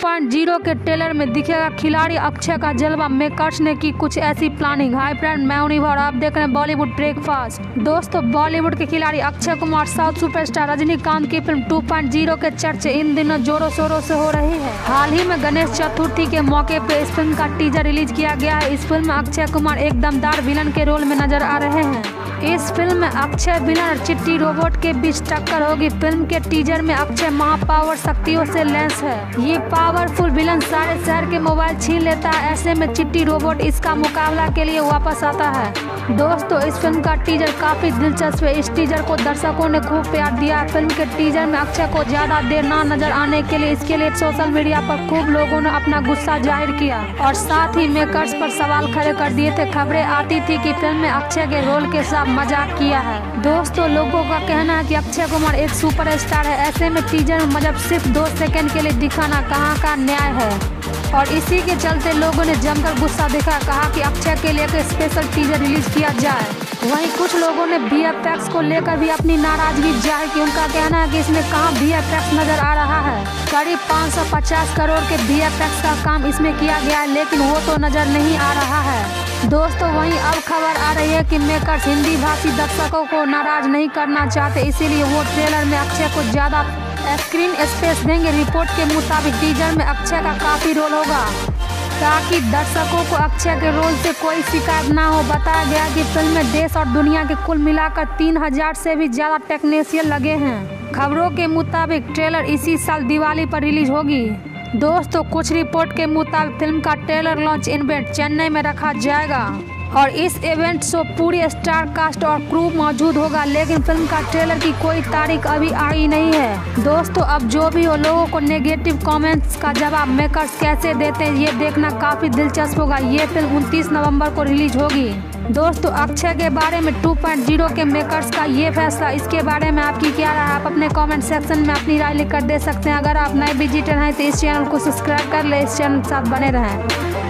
2.0 के ट्रेलर में दिखेगा खिलाड़ी अक्षय का जलवा। मेकर्स ने की कुछ ऐसी प्लानिंग। हाई फ्रेंड मैं उन्हीं आप देख रहे हैं बॉलीवुड ब्रेकफास्ट। दोस्तों, बॉलीवुड के खिलाड़ी अक्षय कुमार, साउथ सुपरस्टार रजनीकांत की फ़िल्म 2.0 के चर्चे इन दिनों जोरों शोरों से हो रही है। हाल ही में गणेश चतुर्थी के मौके पे इस फ़िल्म का टीजर रिलीज़ किया गया है। इस फ़िल्म में अक्षय कुमार एक दमदार विलन के रोल में नज़र आ रहे हैं। इस फ़िल्म में अक्षय विलन चिट्टी रोबोट के बीच टक्कर होगी। फ़िल्म के टीजर में अक्षय महापावर शक्तियों से लेंस है। ये पावरफुल विलन सारे शहर के मोबाइल छीन लेता है। ऐसे में चिट्टी रोबोट इसका मुकाबला के लिए वापस आता है। दोस्तों, इस फ़िल्म का टीजर काफ़ी दिलचस्प है। इस टीजर को दर्शकों ने खूब प्यार दिया फ़िल्म के टीजर में अक्षय को ज़्यादा देर ना नज़र आने के लिए इसके लिए सोशल मीडिया पर खूब लोगों ने अपना गुस्सा ज़ाहिर किया। और साथ ही मेकर्स पर सवाल खड़े कर दिए थे। खबरें आती थी कि फ़िल्म में अक्षय के रोल के साथ मज़ाक किया है। दोस्तों, लोगों का कहना है कि अक्षय कुमार एक सुपर स्टार है। ऐसे में टीजर में मतलब सिर्फ़ दो सेकंड के लिए दिखाना कहाँ का न्याय है? और इसी के चलते लोगों ने जमकर गुस्सा देखा, कहा कि अक्षय के लिए एक स्पेशल टीजर रिलीज़ किया जाए। वहीं कुछ लोगों ने बीएफएक्स को लेकर भी अपनी नाराज़गी ज़ाहिर की। उनका कहना है कि इसमें कहाँ बी नज़र आ रहा है। करीब 550 करोड़ के बीएफएक्स का काम इसमें किया गया है, लेकिन वो तो नज़र नहीं आ रहा है। दोस्तों, वहीं अब खबर आ रही है कि मेकर्स हिंदी भाषी दर्शकों को नाराज़ नहीं करना चाहते। इसीलिए वो ट्रेलर में अक्षय को ज़्यादा स्क्रीन स्पेस देंगे। रिपोर्ट के मुताबिक टीजर में अक्षय का काफ़ी रोल होगा। ताकि दर्शकों को अक्षय के रोल से कोई शिकायत ना हो। बताया गया कि फ़िल्म में देश और दुनिया के कुल मिलाकर तीन हज़ार से भी ज़्यादा टेक्नीशियन लगे हैं। खबरों के मुताबिक ट्रेलर इसी साल दिवाली पर रिलीज़ होगी। दोस्तों, कुछ रिपोर्ट के मुताबिक फ़िल्म का ट्रेलर लॉन्च इवेंट चेन्नई में रखा जाएगा। और इस इवेंट शो पूरी स्टार कास्ट और क्रू मौजूद होगा, लेकिन फ़िल्म का ट्रेलर की कोई तारीख अभी आई नहीं है। दोस्तों, अब जो भी हो, लोगों को नेगेटिव कमेंट्स का जवाब मेकर्स कैसे देते हैं, ये देखना काफ़ी दिलचस्प होगा। ये फ़िल्म 29 नवंबर को रिलीज़ होगी। दोस्तों, अक्षय के बारे में 2.0 के मेकर्स का ये फैसला, इसके बारे में आपकी क्या राय आप अपने कमेंट सेक्शन में अपनी राय लिख कर दे सकते हैं। अगर आप नए विजिटर हैं तो इस चैनल को सब्सक्राइब कर ले, इस चैनल के साथ बने रहें।